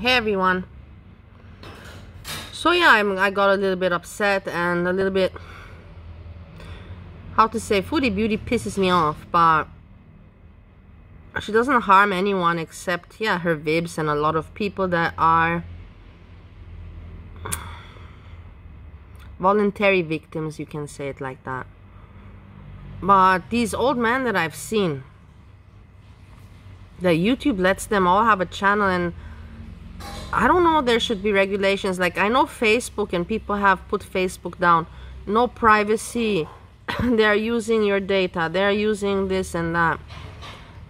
Hey everyone. So yeah, I'm, I got a little bit upset and a little bit, how to say, Foodie Beauty pisses me off, but she doesn't harm anyone except, yeah, her vibes and a lot of people that are voluntary victims, you can say it like that. But these old men that I've seen, that YouTube lets them all have a channel and I don't know there should be regulations. Like I know Facebook and people have put Facebook down. No privacy. They're using your data. They're using this and that.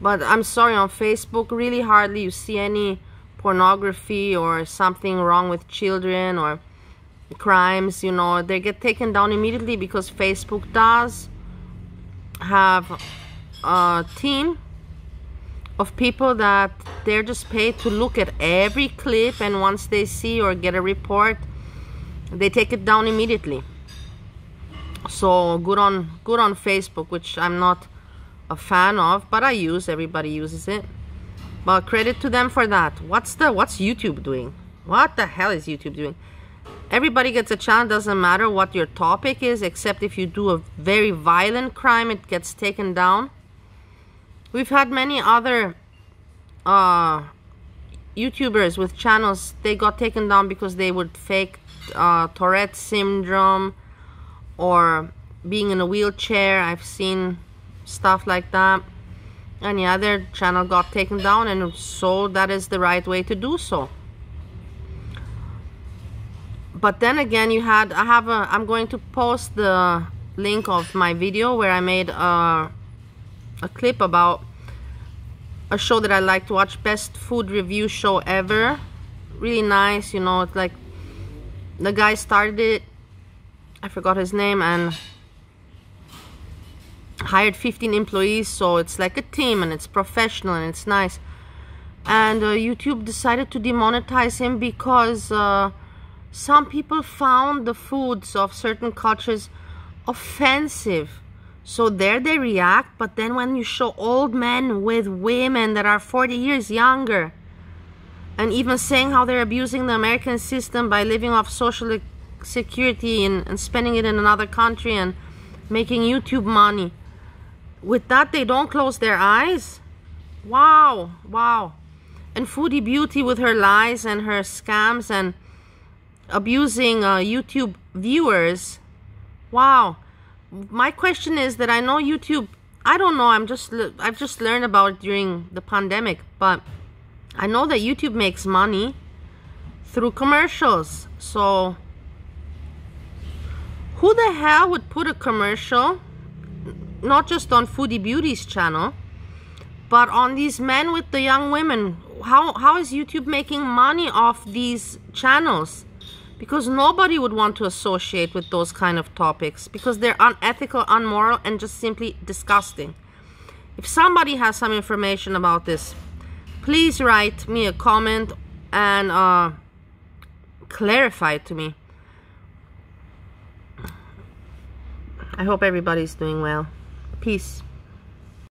But I'm sorry on Facebook really hardly you see any pornography or something wrong with children or crimes you know. They get taken down immediately because Facebook does have a team of people that they're just paid to look at every clip and once they see or get a report they take it down immediately. So good on good on Facebook which I'm not a fan of but I use everybody uses it. But credit to them for that. What's the what's YouTube doing? What the hell is YouTube doing? Everybody gets a chance doesn't matter what your topic is except if you do a very violent crime it gets taken down. We've had many other uh, YouTubers with channels, they got taken down because they would fake uh, Tourette syndrome or being in a wheelchair. I've seen stuff like that. And yeah, their channel got taken down and so that is the right way to do so. But then again, you had, I have a, I'm going to post the link of my video where I made a a clip about a show that I like to watch. Best food review show ever. Really nice you know it's like the guy started it. I forgot his name and hired 15 employees so it's like a team and it's professional and it's nice. And uh, YouTube decided to demonetize him because uh, some people found the foods of certain cultures offensive. So there they react, but then when you show old men with women that are 40 years younger, and even saying how they're abusing the American system by living off social security and, and spending it in another country and making YouTube money, with that they don't close their eyes? Wow, wow. And Foodie Beauty with her lies and her scams and abusing uh, YouTube viewers. Wow my question is that I know YouTube I don't know I'm just I've just learned about it during the pandemic but I know that YouTube makes money through commercials so who the hell would put a commercial not just on Foodie Beauty's channel but on these men with the young women? How how is YouTube making money off these channels because nobody would want to associate with those kind of topics because they're unethical, unmoral, and just simply disgusting. If somebody has some information about this, please write me a comment and uh, clarify it to me. I hope everybody's doing well. Peace.